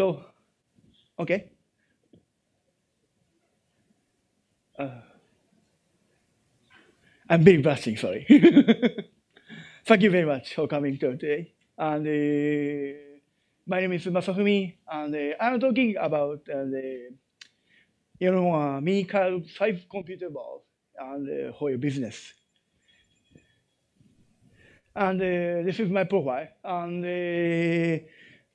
So, okay. Uh, I'm very blushing, sorry. Thank you very much for coming today. And uh, my name is Masafumi, and uh, I'm talking about uh, the, you know, uh, mini five computer board and uh, for your business. And uh, this is my profile. And,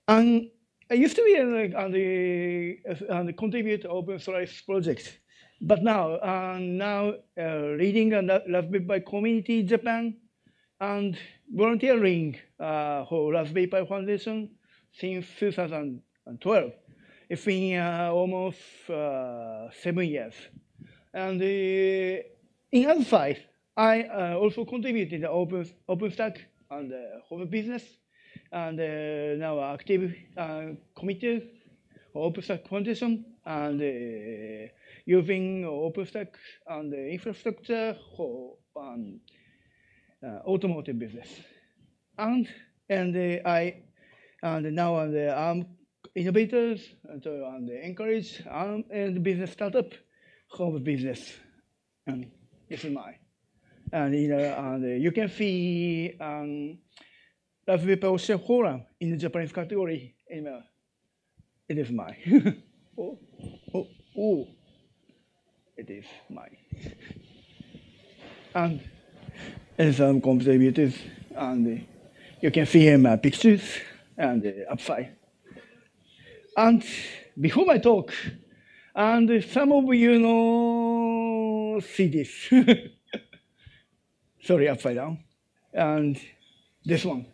and I used to be on the, and contribute open source project. But now, uh, now uh, leading a Raspberry Pi community in Japan and volunteering uh, for Raspberry Pi Foundation since 2012. It's been uh, almost uh, seven years. And uh, in other side, I uh, also contributed to Open, OpenStack and uh, home business, and uh, now active uh, committee for OpenStack Foundation, and uh, using OpenStack and the infrastructure for um, uh, automotive business. And and uh, I and now I'm the um, innovators and so and encourage um, and business startup home business. And this is mine. And you know, and you can see um, Raspberry Pi Ocean Forum in the Japanese category. Email. It is mine. oh, oh, oh it is mine. and and some contributors, and you can see my pictures and the upside. And before my talk, and some of you know see this. Sorry, upside down. And this one.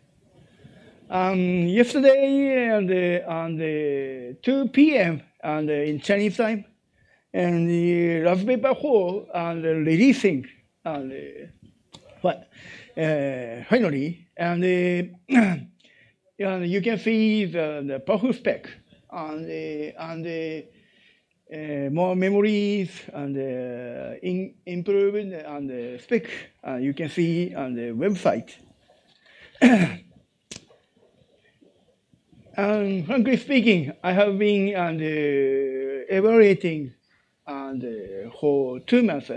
Um, yesterday and uh, on the 2 p.m. and uh, in Chinese time, and the Raspberry Pi 4 and releasing and uh, what uh, finally and, uh, and you can see the, the powerful spec and uh, and uh, more memories and uh, in, improved and uh, spec uh, you can see on the website. and frankly speaking, I have been and, uh, evaluating and uh, for two months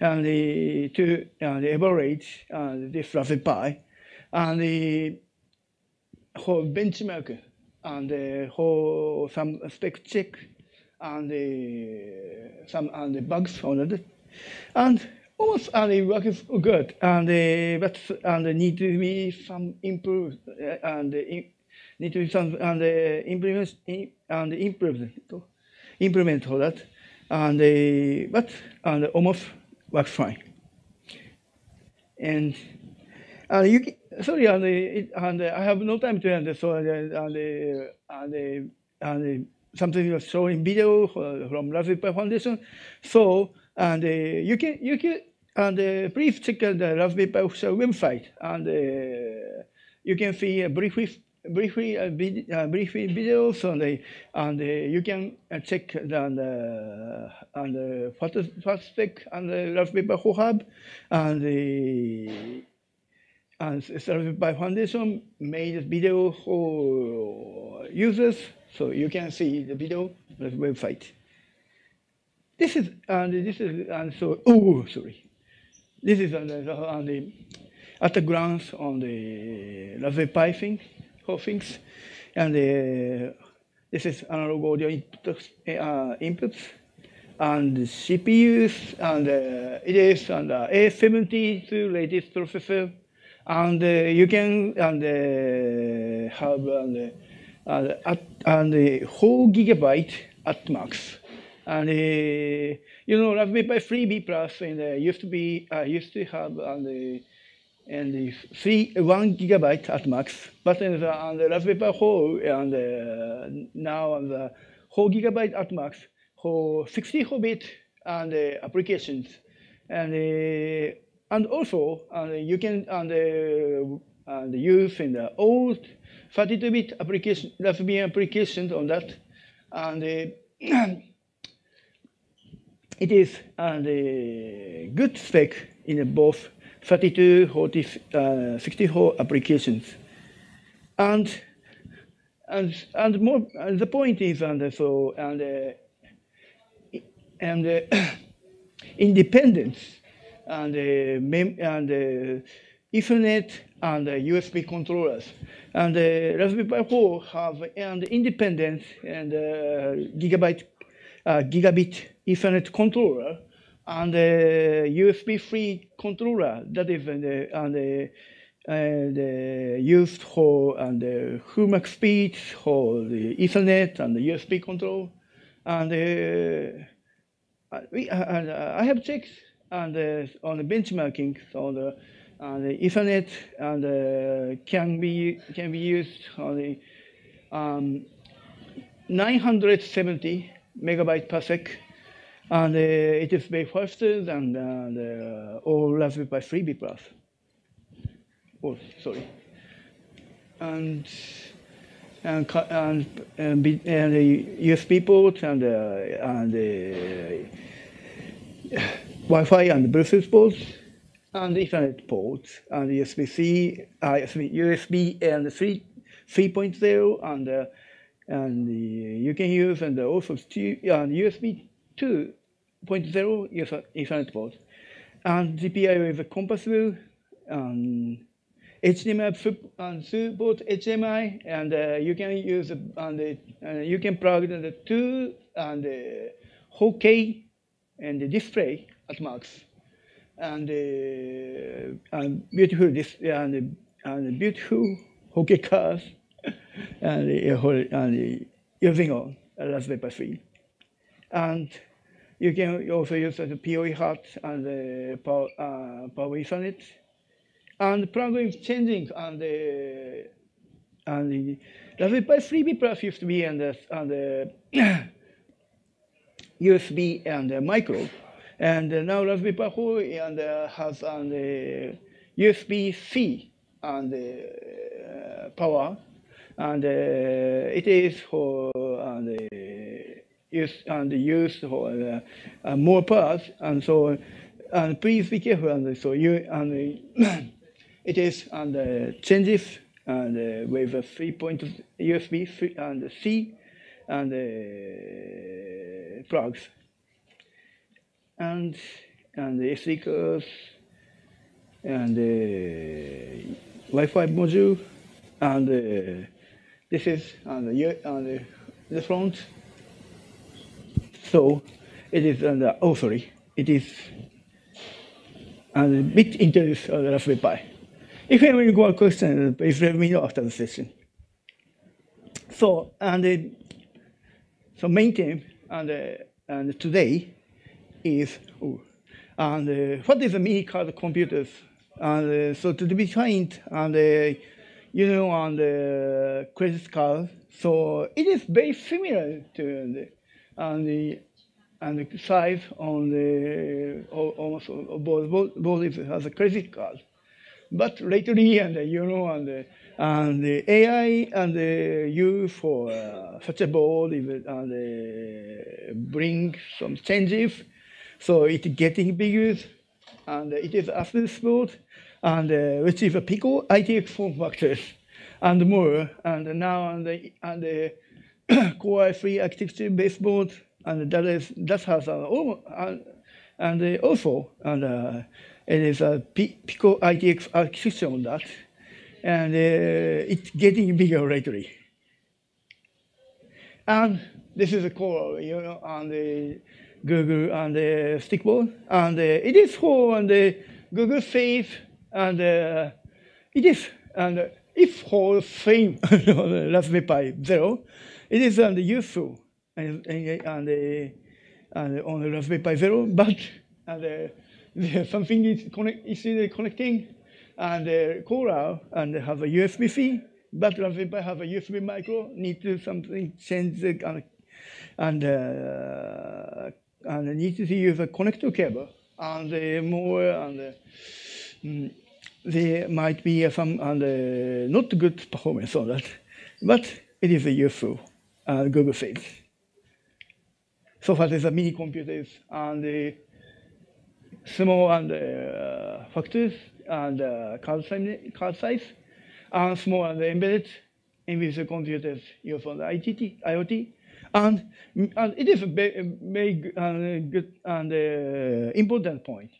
and the, to and evaluate uh, this Raspberry Pi and the for benchmark and uh, for some spec check and uh, some and the bugs on it. And almost and it works good. And uh, but and need to be some improved uh, and uh, need to some and uh, implement and improvement implement for that and uh, but and almost works fine. And and you can, sorry, and, it, and I have no time to end. So and and and, and something was showing video from Raspberry Foundation. So and you can you can and please check the Raspberry Pi website and you can see a brief briefly uh, vid uh, briefly videos and uh, and you can uh, check the the and the fast fast spec and the Raspberry Pi Hub and the and Raspberry Pi Foundation made video for users, so you can see the video on the website. This is and this is and so oh sorry, this is on the, on the at on the Raspberry Pi thing for things. And uh, this is analog audio inputs, uh, inputs and CPUs, and uh, it is an uh, A72 latest processor, and uh, you can and uh, have and, uh, at, and 4 gigabyte at max. And uh, you know, Raspberry Pi 3B Plus and uh, used to be uh, used to have and and the three one gigabyte at max. But in the, on the Raspberry Pi 4 and uh, now on the four gigabyte at max for 64 bit and uh, applications, and uh, and also you can and, and use in the old 32 bit application Raspberry applications on that, and it is and good spec in both 32, 40, uh, 64 applications. And and and more and the point is and so and uh, and uh, independence and uh, mem- and uh, Ethernet and uh, USB controllers. And uh, Raspberry Pi 4 have and independent and uh, gigabyte uh, gigabit Ethernet controller and the USB-free controller that is and, and and uh, used for and uh, HUMAC speed for the Ethernet and the USB control. And uh, we, and, I have checked and on the benchmarking, so the and the Ethernet and uh, can be can be used on the um, 970 megabyte per sec, and uh, it is way faster uh, the all Raspberry Pi 3B plus. Oh, sorry. And and and and, and the USB port and uh, and the Wi-Fi and Bluetooth ports and Ethernet ports and USB-C, uh, USB and 3 3.0 and uh, and you can use and also two, uh, USB 2.0 Ethernet port and GPIO is compatible and HDMI and support HDMI and uh, you can use and uh, you can plug the two and uh, 4K and the display at max and, uh, and beautiful this and, and beautiful hockey cars and, uh, and using on Raspberry Pi 3. And you can also use the PoE HAT and the power, uh, power Ethernet. And program is changing and the and Raspberry Pi 3B Plus used to be and the, and the USB and the micro. And uh, now Raspberry Pi 4 and, uh, has and, uh, USB-C and uh, power, and uh, it is for and, uh, use and used for more parts, and so and please be careful. And so you and it is and changes and with a three point USB and C and the plugs and and the SD cards and the Wi-Fi module and uh, this is on the on the, the front. So it is the oh sorry it is and a bit this uh, Raspberry Pi. If you have any more questions, please let me know after the session. So and uh, so main theme and uh, and today is, oh, and uh, what is a mini card computers? And uh, so to be kind, and uh, you know, on the credit card, so it is very similar to the, and the and the size on the almost both both, both has a credit card. But lately, and you know, and the, and the AI and the use for uh, such a board and uh, bring some changes so it's getting bigger, and it is accessible, and uh, which is a Pico ITX form factors and more. And now on the and the Core i3 architecture baseboard, and that is that has an and, also and uh, it is a Pico ITX architecture on that, and uh, it's getting bigger lately. And this is a core, you know, and the Google and the stickball, and uh, it is for and the Google safe, and uh, it is and if for same Raspberry Pi Zero, it is and useful and and, and on the Raspberry Pi Zero, but and uh, something is connect connecting and uh, Coral and have a USB-C, but Raspberry Pi have a USB micro. Need to something change the and, and uh, and need to use a connector cable and uh, more and uh, mm, there might be some and uh, not good performance on that, but it is useful uh, Google says. So far, there's a mini computers and the small and factors and card size, card size, and small and embedded invisible computers used for the ITT, IoT. And, and it is a very good and uh, important point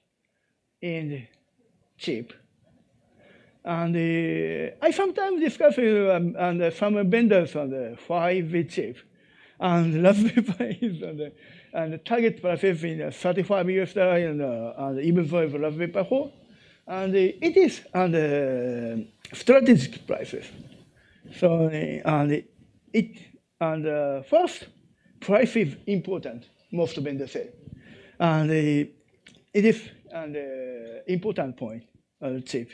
in chip. And uh, I sometimes discuss with um, and some vendors on the five bit chip. And Raspberry Pi is on the, and the target price is in 35 US dollar and, uh, and even for Raspberry Pi 4. And uh, it is on the strategic prices. So and it and uh, first price is important. Most vendors say, and uh, it is an uh, important point uh, chip.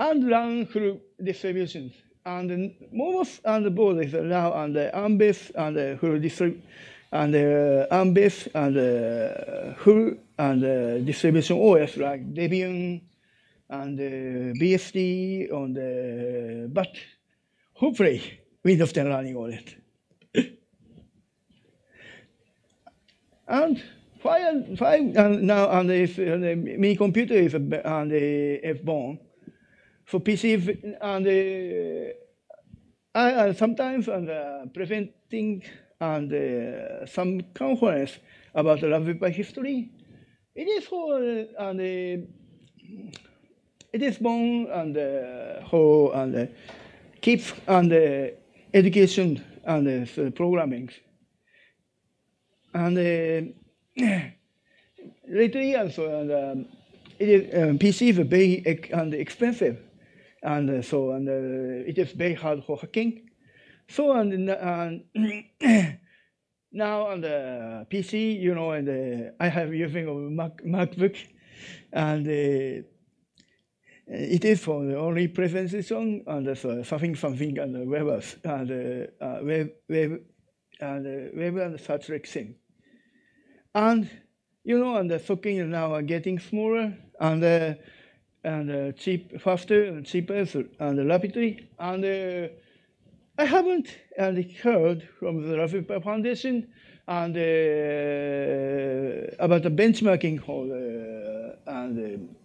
And run through distributions. And most and the board is now on the ARM-based and the full distrib and the uh, ARM-based and the uh, full and the distribution OS like Debian and the BSD on the uh, but hopefully Windows 10 running on it. and five, five and now on the, the mini computer is on the F-bone. For PC and uh, sometimes on the presenting and uh, some conference about the Raspberry history. It is for uh, and uh, it is born and uh, whole and uh, keep and uh, education and uh, programming. And uh, lately also, and, um, it is, um, PC is very and expensive, and uh, so and uh, it is very hard for hacking. So and, and now on the PC, you know, and uh, I have using a Mac, MacBook, and uh, it is for the only presentation and uh, something something and the web and uh, web web and uh, web and such like thing. And you know, and the socket now are getting smaller and uh, and uh, cheap, faster and cheaper and rapidly. And uh, I haven't heard from the Pi Foundation and uh, about the benchmarking for the, and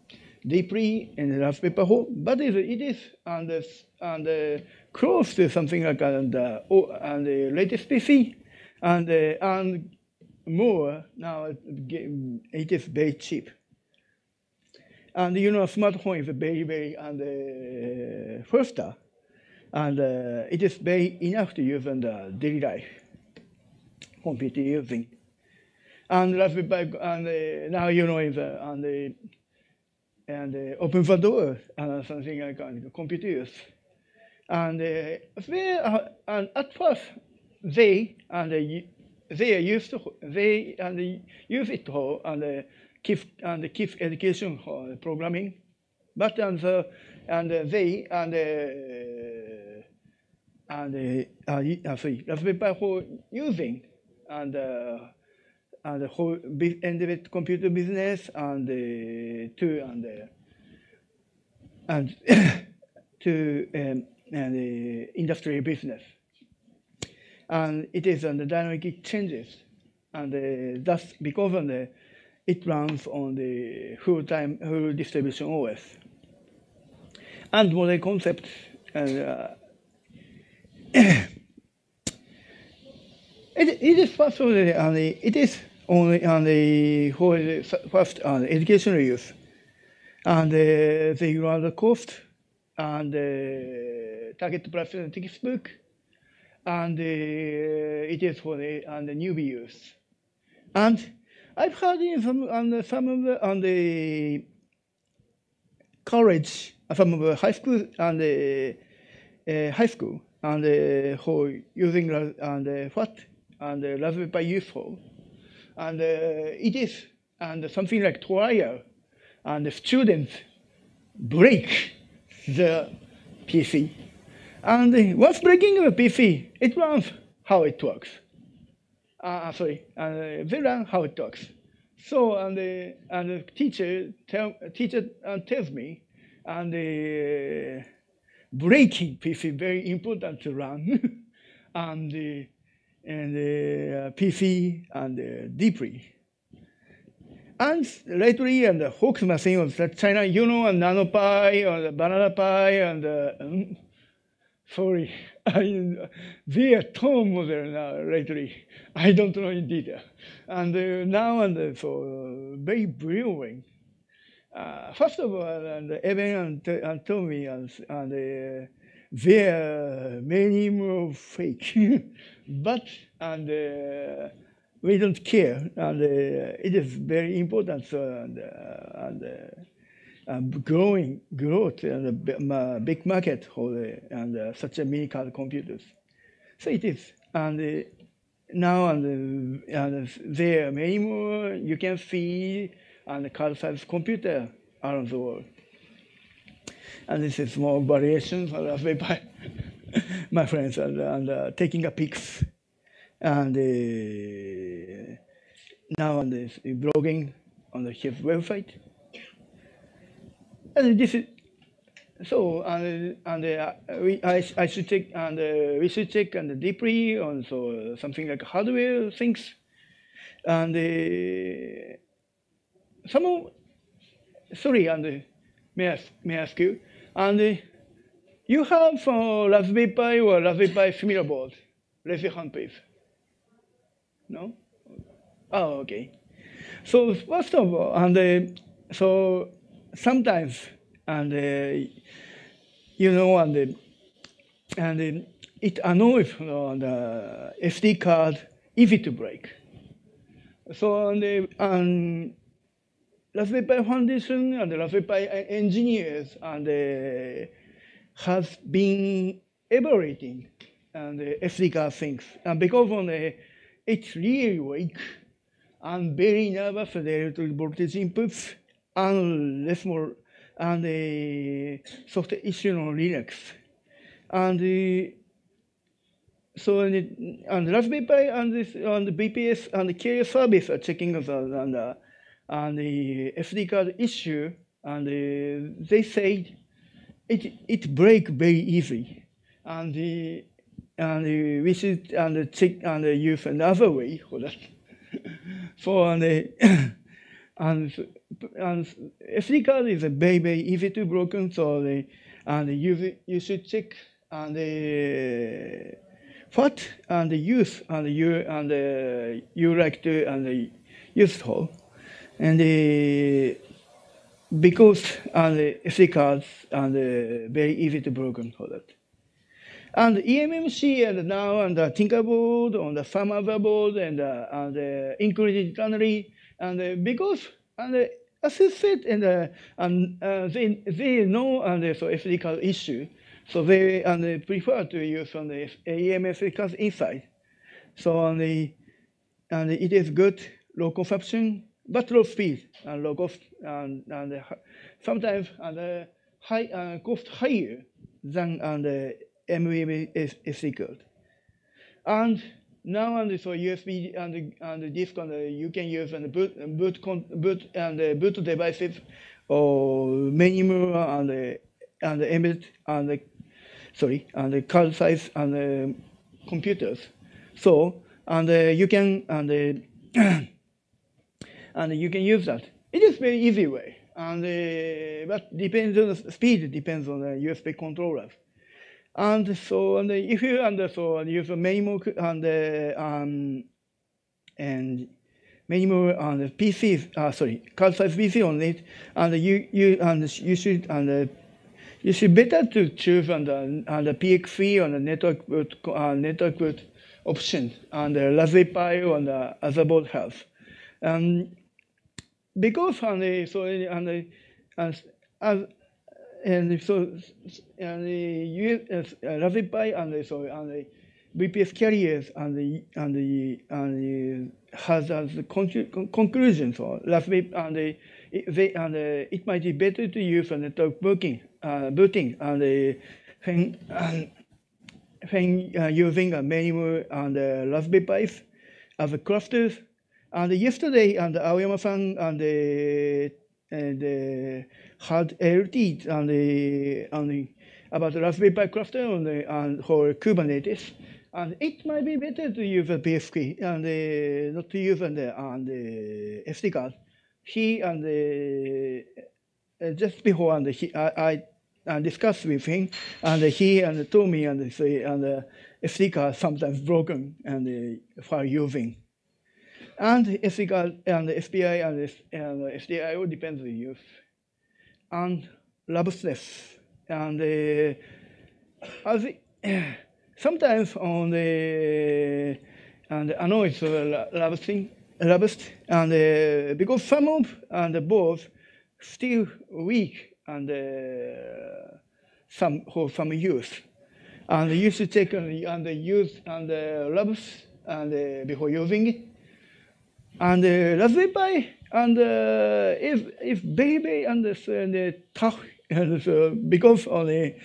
deeply in the Raspberry Pi but it, it is and, and uh, close to something like and, uh, and the latest PC, and uh, and more now it is very cheap. And you know, smartphone is very very and uh, faster, and uh, it is very enough to use in the daily life, computer using. And Raspberry Pi, and uh, now you know, is uh, and the and uh, open the door and something like that, computers. And uh, they are, and at first they and uh, they used to they and use it for and uh, keep and keep education for programming, but and uh, and they and uh, and uh, uh, sorry, Raspberry Pi for using and. Uh, and the whole end computer business and uh, to and uh, and to um, and the industry business. And it is on the dynamic changes, and uh, thus because of the it runs on the full time full distribution OS. And model concept and uh, it, it is first of all, and it is only on the whole first on educational use, and uh, they run the cost and uh, target price textbook, and uh, it is for the and the newbie use, and I've heard in some on some of the on the college, some of the high school and the uh, high school and uh, who using and uh, what and uh, Raspberry Pi useful and uh, it is and something like trial, and the students break the PC. And once breaking the PC, it runs how it works. Uh, sorry, and they learn how it works. So and the and the teacher tell teacher uh, tells me, and the breaking PC very important to run, and the and the uh, PC and the DPRI. And lately, and the Hawks machine of China, you know, and NanoPi or the Banana Pi, and um, Sorry, I, they are too modern now lately. I don't know in detail. And uh, now and uh, uh, very brilliant. Uh, first of all, and Evan and, and Tommy and, and uh, are many more fake, but and uh, we don't care, and uh, it is very important. So and, uh, and growing growth and a big market for the, and uh, such a mini card computers. So it is, and uh, now and, uh, and there are many more you can see and card size computer around the world. And this is more variations of Raspberry Pi. My friends and, and uh, taking a pics and uh, now on this blogging on the his website and this is so and and uh, we I, I should check and uh, we should check and deeply on so something like hardware things. And uh, some sorry and uh, may I, may I ask you? And uh, you have for Raspberry Pi or Raspberry Pi similar board raise hand please no? Oh okay. So first of all and uh, so sometimes, and uh, you know, and uh, and uh, it annoys you know, the SD card easy to break. So and, uh, and Raspberry Pi Foundation and the Raspberry Pi engineers and uh, has been evaluating and the SD card things. And because on the, it's really weak and very nervous related voltage inputs and less more and the software issue on Linux. And so and, the, and Raspberry Pi and this and the BPS and the carrier service are checking the and the, and the SD card issue and the, they said it it break very easy and the and the, we should and check and use another way for that. for and and and SD card is a very very easy to broken, so and you you should check and the what and the use and you and the, you like to and the useful, and the because and the SD cards and the very easy to broken for that. And eMMC and now and the Tinkerboard on the other board and uh, and uh, included internally and because and as I said, and, uh, and uh, they, they know and uh, so ethical issue, so they and they prefer to use on the EMS because inside. So on the and it is good low consumption, but low speed and low cost, and, and sometimes and uh, high uh, cost higher than on the MEMS SD card. And now and so USB and and disk and you can use and boot boot boot and the boot devices or menu and the, and the emit and the, sorry and the card size and the computers. So and you can and and you can use that. It is very easy way and uh, but depends on the speed depends on the USB controllers. And so and if you and so use a memo and um, and many more on the PCs, uh, sorry, card size PC on it, and you you and you should and you should better to choose on the on the PXE on the network boot uh, network boot option and the Raspberry Pi on the other board has. Um, because on the so and the, as, as and so and the US, uh, Raspberry and the, so and the VPS carriers and the and the and the has as the con conclusion so Raspberry and the they and the, it might be better to use a network booting uh, booting and the when um, when uh, using a menu and the Raspberry Pis as a clusters. And yesterday and Aoyama-san and the and uh, had LT and the, and the, about the Raspberry Pi cluster and, the, and for Kubernetes. And it might be better to use a BSK and uh, not to use an, and, uh, SD card. He and uh, just before and he, I, I and discussed with him, and he and told me and say and uh, SD card sometimes broken and uh, for using. And SD card and SPI and, and SDIO depends on use. And robustness and uh, as sometimes on the and annoys uh, robusting, robust and uh, because some of and both still weak and uh, some for some use. And you should take and use and robust and uh, before using it. And uh, Raspberry Pi and uh, if if baby and the tough and because only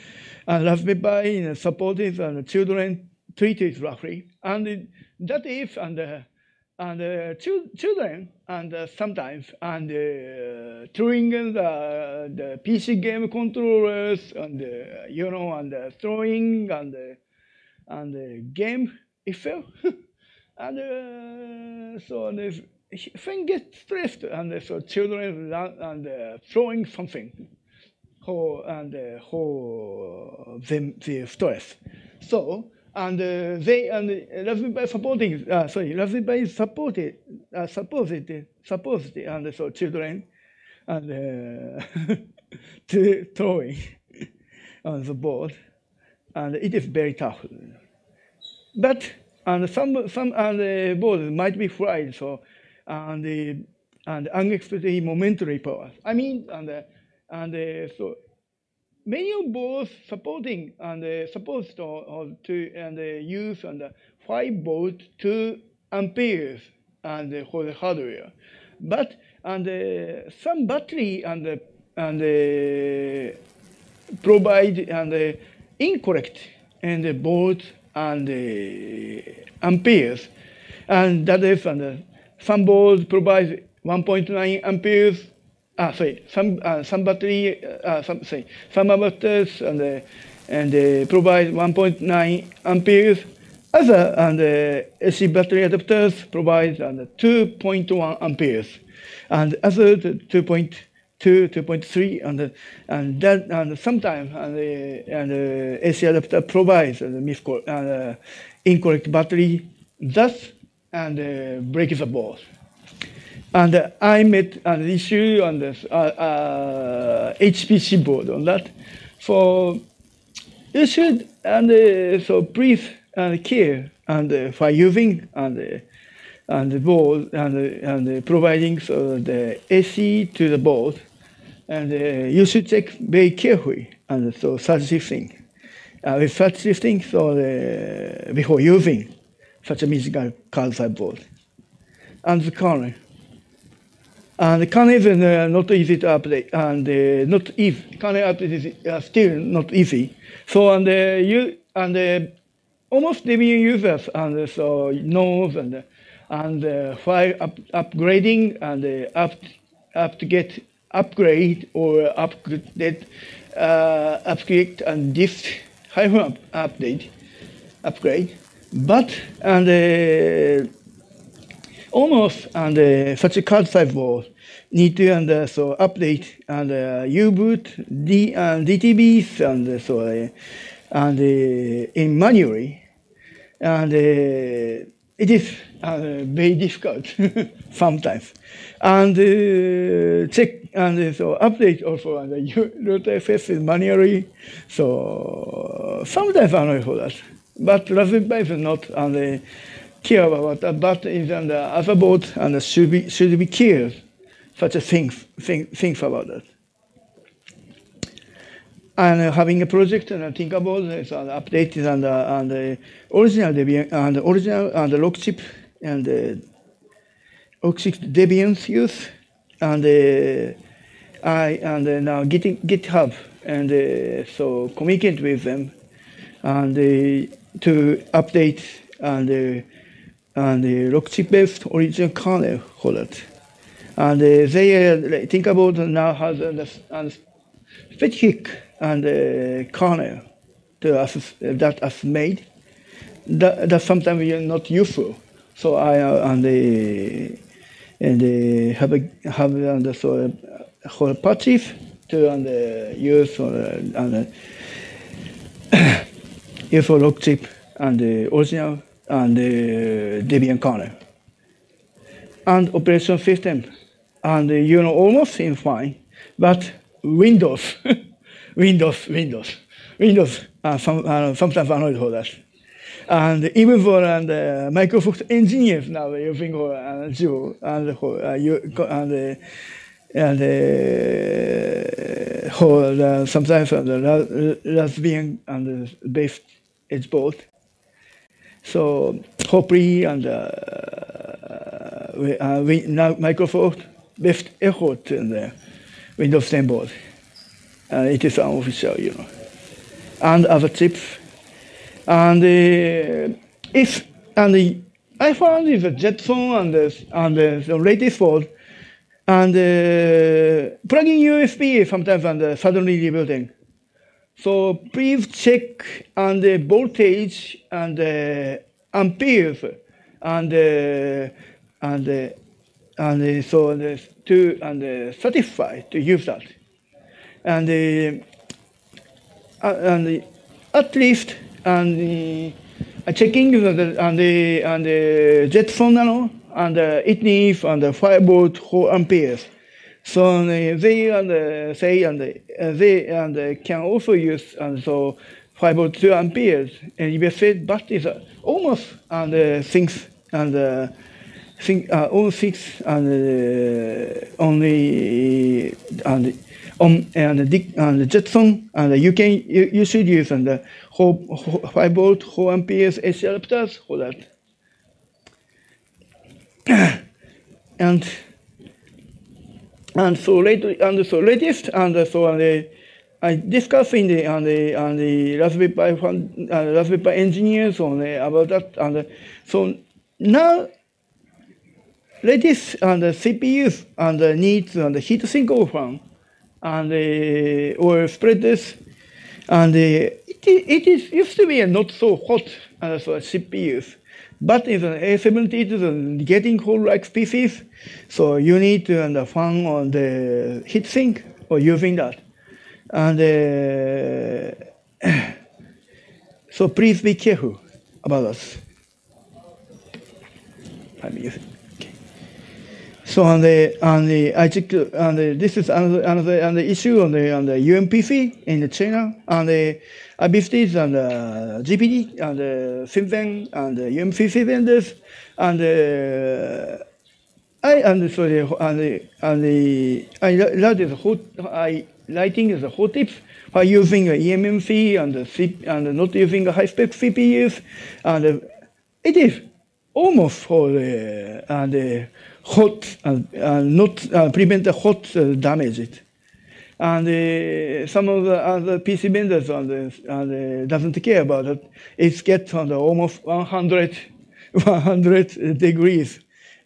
uh, Raspberry supported and children treated roughly. And that is and uh, and uh, children and uh, sometimes and uh, throwing the, the PC game controllers and uh, you know and uh, throwing and and game itself and so and if when get stressed and so children run and uh, throwing something who and uh, who them the stress so and uh, they and Pi supporting uh, sorry Raspberry supported uh, supported supposed and so children and uh, to throwing on the board and it is very tough. But and some some and the board might be fried so and the and unexpected momentary power I mean and and so many of both supporting and uh, supposed to, to and uh, use and uh, 5 volt 2 amperes and uh, for the hardware but and uh, some battery and uh, and uh, provide and uh, incorrect and uh, volt and uh, amperes and that is and uh, some boards provide 1.9 amperes. Ah, sorry, some uh, some battery, uh, some sorry, some adapters and uh, and uh, provide 1.9 amperes. Other and uh, AC battery adapters provide uh, 2.1 amperes, and other 2.2, 2.3, and and that and sometimes and uh, and uh, AC adapter provides uh, uh, incorrect battery, thus and uh, breaks the board. And uh, I met an issue on the uh, uh, HPC board on that. So you should and uh, so please and care and uh, for using and uh, and the board and and providing so the AC to the board, and you should check very carefully and so such thing. with such things so before using such a musical card side board and the kernel. And the kernel is uh, not easy to update, and uh, not easy. Kernel update is uh, still not easy. So and uh, you and uh, almost Debian users and so knows and and uh, while up, upgrading and uh, up up to get upgrade or upgrade uh, upgrade and this hyphen up, update upgrade, but and uh, almost and uh, such a card size board need to and uh, so update and uh, U-boot D and DTBs and uh, so uh, and uh, in manually. And uh, it is uh, very difficult sometimes. And uh, check and uh, so update also and the root FS manually. So sometimes I know for that but Raspberry Pi is not and uh, care about that, but is on the other board and should be should be cared such a thing, thing things about that. And uh, having a project and uh, think about it, and update it and uh, the original Debian and the original and the Rockchip and the Rockchip Debian's use and uh, I and uh, now getting GitHub. And uh, so communicate with them. And uh, to update and uh, and the Rockchip based original kernel for that. And uh, they uh, think about now how the, the specific and uh, kernel to us, that is made. That, that sometimes is not useful. So I uh, and the and the have a, have and so uh, whole to and, uh, use uh, and, uh, for Rockchip and the original and the Debian kernel and operation system. And uh, you know almost seems fine, but Windows, Windows, Windows, Windows uh, some, uh, sometimes annoyed for. And even for and, uh, Microsoft engineers now using for uh, and uh, you and uh, and uh, for uh, sometimes uh, the Raspbian and the based edge both. So hopefully and uh, we, uh, we now Microsoft left effort in the Windows 10 board. Uh, it is unofficial, you know. And other chips. And uh, if and the, I found the Jetson and the, and the, the latest board and uh, plugging USB sometimes and uh, suddenly rebooting. So please check on the voltage and uh, amperes and uh, and uh, and so the, to and satisfy to use that. And uh, and at least and checking the and the and the Jetson nano and it needs and uh, 5 volt 4 amperes so uh, they and uh, say and uh, they and uh, can also use and so 5 volt 2 amperes and you said but is uh, almost and uh, things and uh, think uh, all six and uh, only and on and the and Jetson and you can you, you should use and the whole, whole five volt four amperes AC adapters for that. and and so later and so latest and so on the I discussed in the on the on the Raspberry Pi fund, uh, Raspberry Pi engineers on the, about that and the, so now latest and the CPUs and the needs and the heat sink overrun and the or spread this and the, it, it is used to be not so hot uh, so CPUs. But in the A70 it is getting cold like species, so you need to and fan on the heat sink or using that. And uh, so please be careful about us. I'm using. So on the on the I checked on the this is another another on the issue on the on the UMPC in the China on the I visited on the GPD and uh, the FinVen and uh, the UMPC vendors and uh, the I and so the and the and the I love the whole I writing the whole tips by using a eMMC and the C, and not using a high spec CPUs and it is almost for the and the hot and, and not uh, prevent the hot uh, damage it. And uh, some of the other PC vendors and, and doesn't care about it. It gets on the almost 100, 100 degrees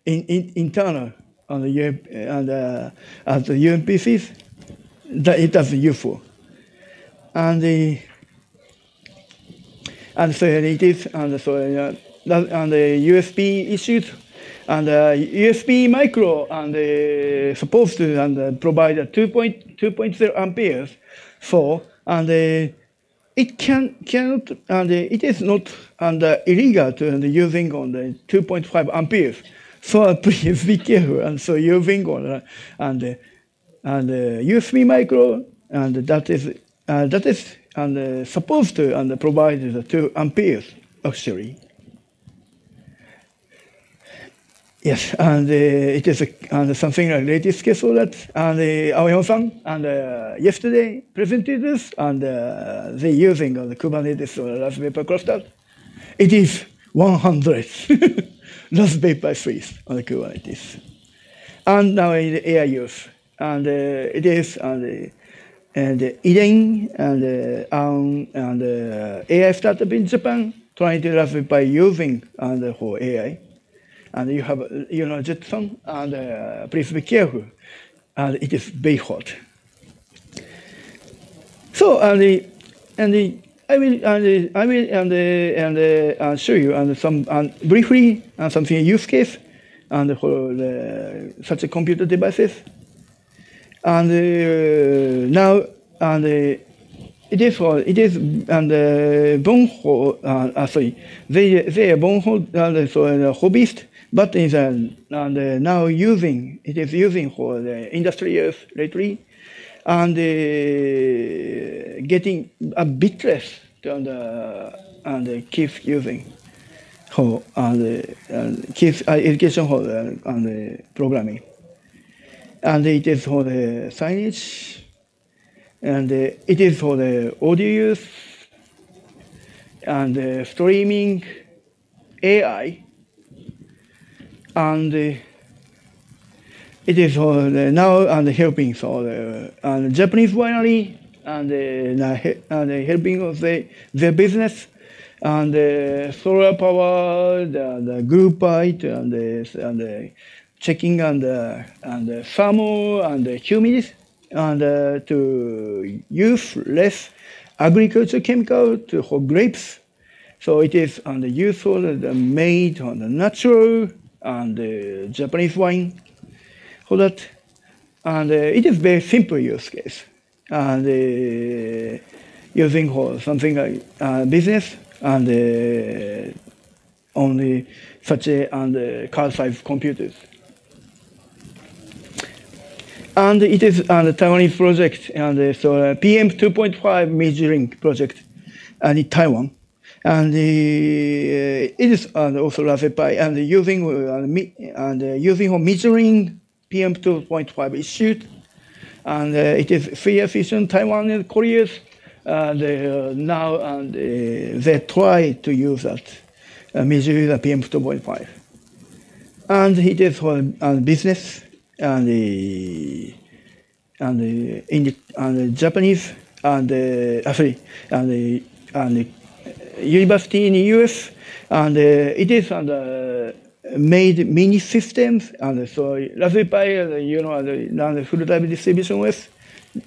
in, in internal on the and uh, at the UMPCs that it doesn't useful. And the and so it is and so uh, and the USB issues and uh, USB micro and uh, supposed to and uh, provide a 2.2.0 amperes for and uh, it can cannot and uh, it is not and uh, illegal to and using on the 2.5 amperes. So please be careful and so using on and and USB micro and that is that is and supposed to and provide the 2 amperes actually. Yes, and uh, it is and something like latest schedule that and uh, Aoyama-san and uh, yesterday presented this and uh, they using uh, the Kubernetes or Raspberry Pi cluster. It is 100 Raspberry Pi 3 on the Kubernetes. And now in the AI use. And it is and, and uh, Eden and uh, um, and uh, AI startup in Japan trying to Raspberry Pi using and uh, for AI and you have, you know, Jetson, and uh, please be careful. And it is very hot. So, and the, and the, I will, and I will, and and uh, show you and some and briefly and something use case and for the, such a computer devices. and uh, now and uh, it is for it is and uh, Bonho uh, uh, sorry they they are Bonho uh, so uh, hobbyist but is uh, and uh, now using it is using for the industry use lately and uh, getting a bit less and uh, and keep using for and, and keep uh, education for uh, and uh, programming. And it is for the signage and uh, it is for the audio use and uh, streaming AI and uh, it is the now and helping for the and Japanese winery and uh, and uh, helping of the their business and uh, solar power the, the group light and the, and checking and the, and the thermal and the humidity and uh, to use less agriculture chemical to for grapes. So it is on the useful, the made on the natural and the Japanese wine for that. And uh, it is very simple use case. And uh, using for something like uh, business and uh, only such a and uh, car size computers. And it is a Taiwanese project, and uh, so uh, PM 2.5 measuring project, and in Taiwan and uh, it is uh, also Raspberry and using uh, and using for measuring PM 2.5 issued, and uh, it is free efficient Taiwan and Korea. And uh, now and they try to use that uh, measure the PM 2.5, and it is for business and uh, and in the, and Japanese and uh, sorry and uh, and university in the US and uh, it is and, uh, made mini systems and so Raspberry Pi uh, you know the, the full time distribution with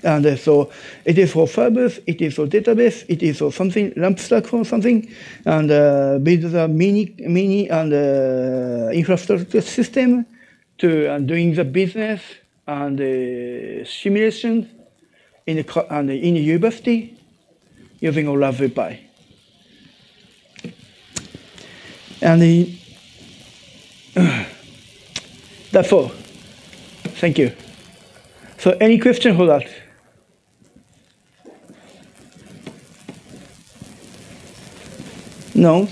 and so it is for servers, it is for database, it is for something lamp stack or something, and uh, build the mini mini and uh, infrastructure system to uh, doing the business and uh, simulation in the and in the university using Raspberry Pi. And the, that's all. Thank you. So any question for that? No?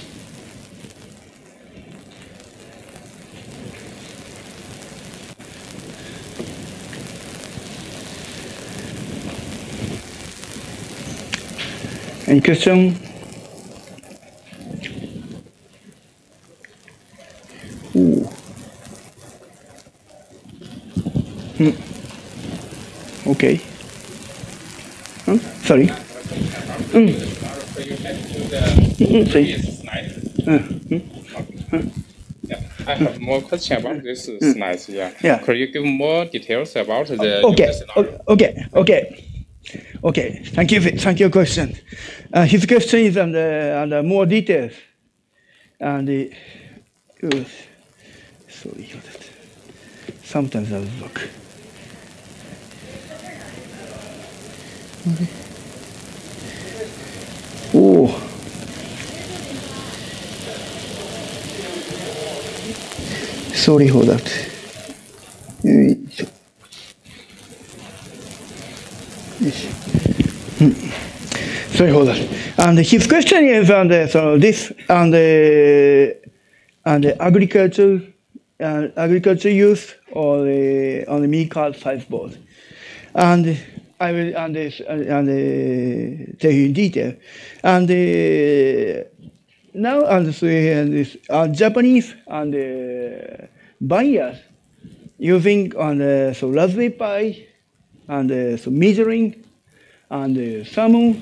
Any question? Hmm. Okay. Huh? Sorry. Mm. Mm, sorry. Uh, mm. Yeah, I have more question about this slides. Yeah. Yeah. Could you give more details about the Okay. user scenario? o- Okay. Okay. Okay. Thank you. Thank you. Question. Uh, his question is on the on the more details. And the, uh, sorry. Sometimes I look. Oh. Sorry for that. Sorry for that. And his question is on the, so this and the and the agriculture uh, agriculture use or the, on the mini card size board. And I will and this and uh, tell you in detail. And uh, now and this uh, Japanese and uh, buyers using on the so Raspberry Pi and uh, so measuring and uh, thermal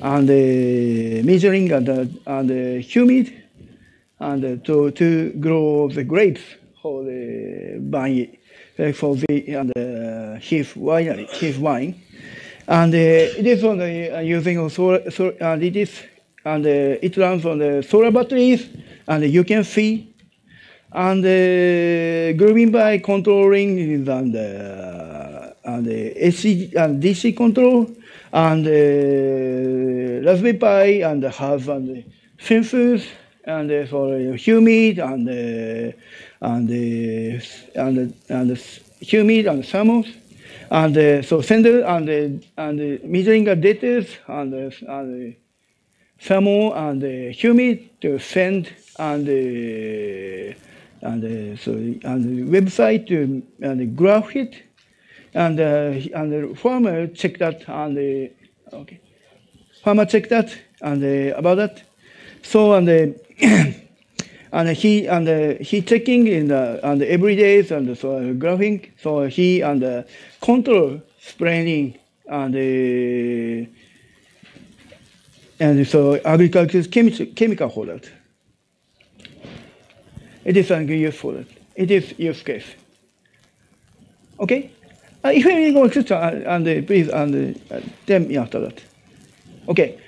and uh, measuring and uh, and uh, humid and uh, to to grow the grapes for the vine uh, for the and uh, winery wine and uh, it is on the uh, using solar, and it is and uh, it runs on the solar batteries and you can see. And uh, by controlling and uh, and the AC and DC control and uh, Raspberry Pi and have and sensors and uh, for humid and uh, and uh, and and humid and thermals and uh, so sender and uh, and measuring the data and uh, and thermal and uh, humid to send and uh, and uh, so and the website to and graph it and uh, and the farmer check that and okay farmer check that and uh, about that so and the and he and he checking in the and every days and so uh, graphing. So he and uh, control spraying and and so agriculture chemical chemical that. It is a good use for that. It is use case. Okay? Uh, if any more uh, and uh, please and uh, tell me after that. Okay